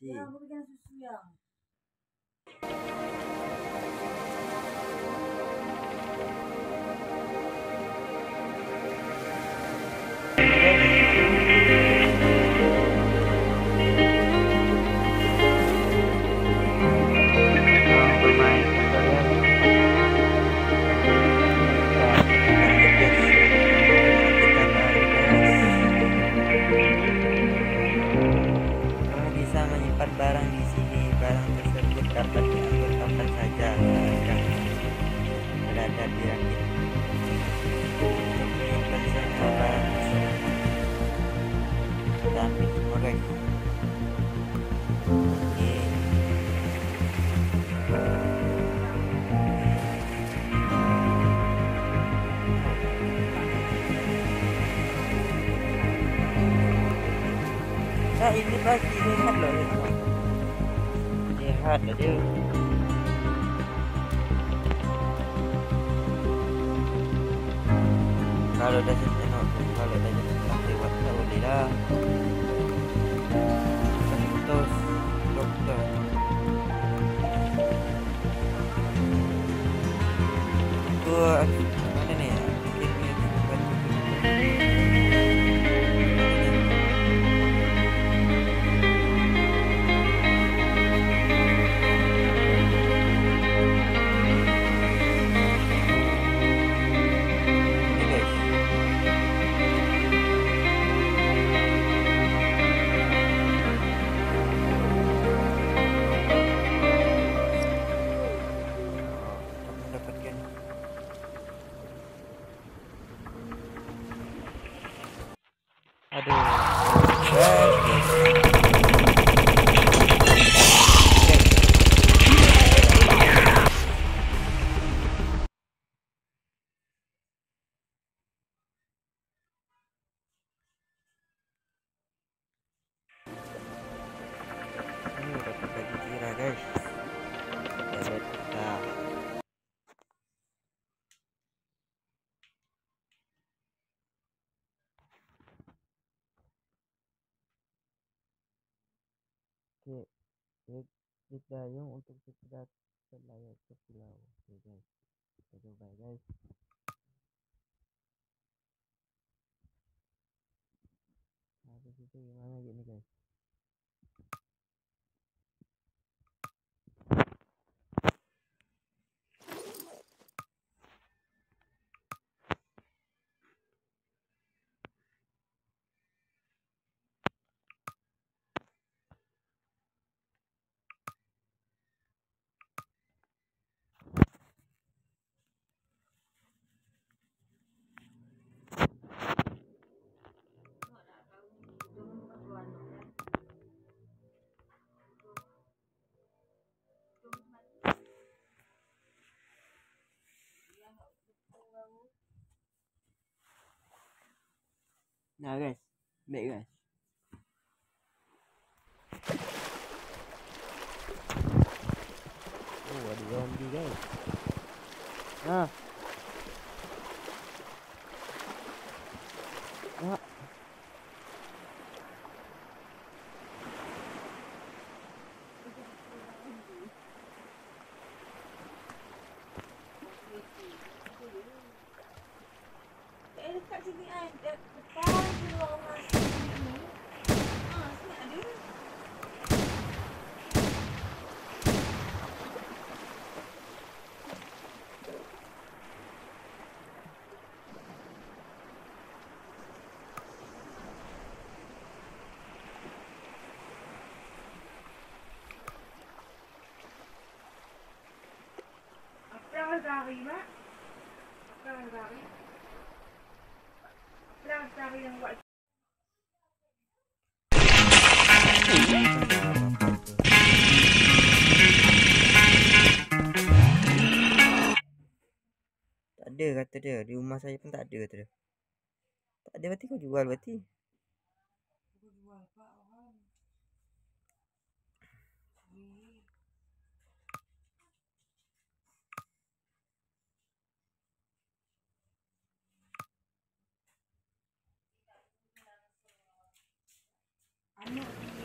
다시. Ya, bunu gene süsün ya. Nah ini pasti sehat loh ya. Sehat loh dia. Kalau dah tengok kalau dah jadi lewat tak boleh lah. Terus doktor. Tu Ligda yung untuk separar sa layar sa dilaw. Okay guys. Ito ba guys? Tapos ito yung mga guys. Now guys, make guys. Oh, what do you want to do guys? Ah. Apa yang lari? Apa yang lari yang buat Tak ada kata dia. Di rumah saya pun tak ada kata dia. Tak ada berarti kau jual berarti. I'm not.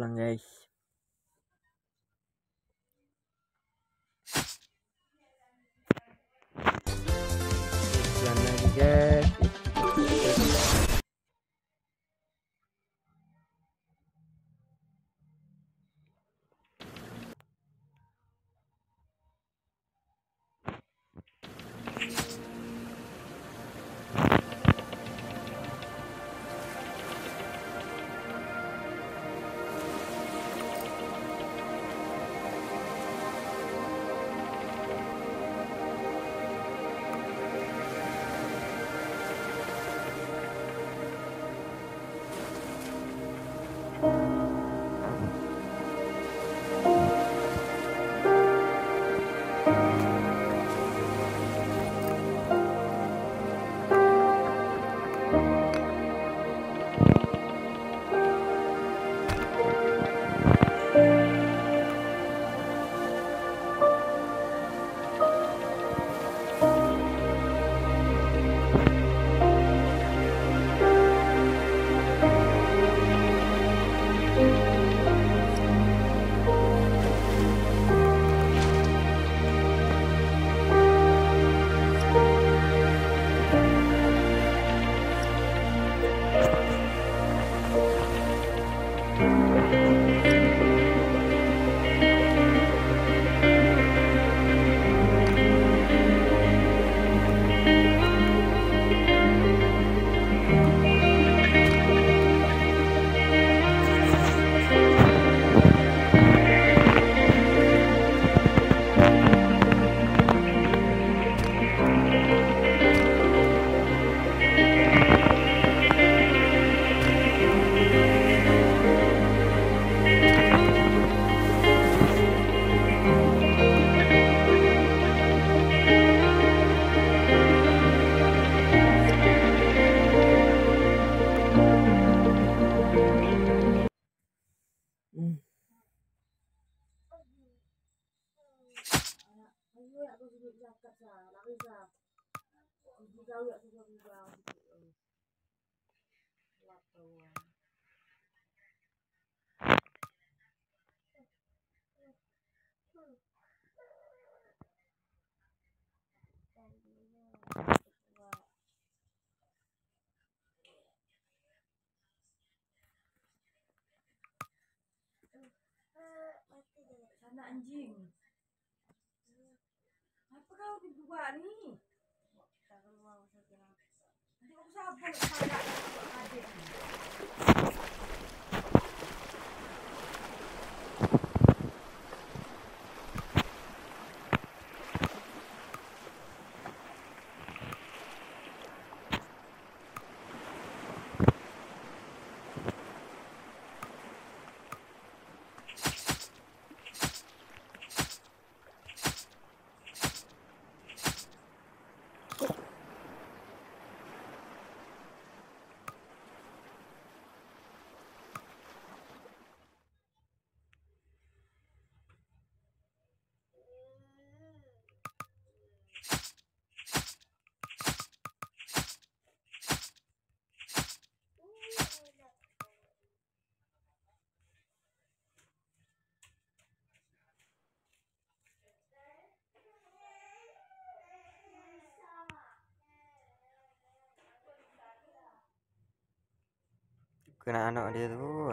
Pulang guys juga aku sudah berangkat sah, lagi sah. Jadi kau ya sudah berubah. Laptop. Anak anjing. Dibuat ni? Tak keluar saja. Nanti aku sabun pada adik. Kena anak dia tu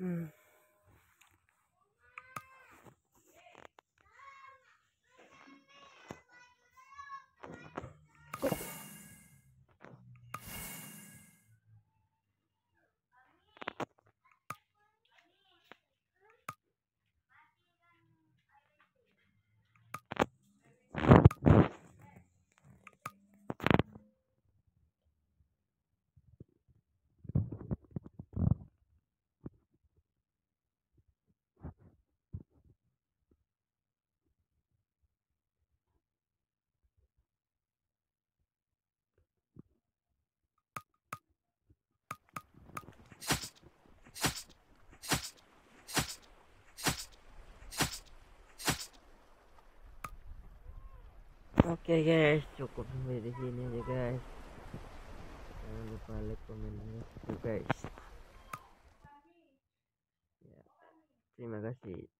Mm. Okay guys, cukup sampai di sini aja guys. Jangan lupa like, komen, subscribe guys. Ya, terima kasih.